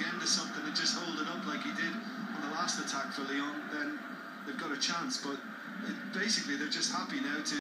the end of something and just hold it up like he did on the last attack for Lyon, then they've got a chance. But it, basically, they're just happy now to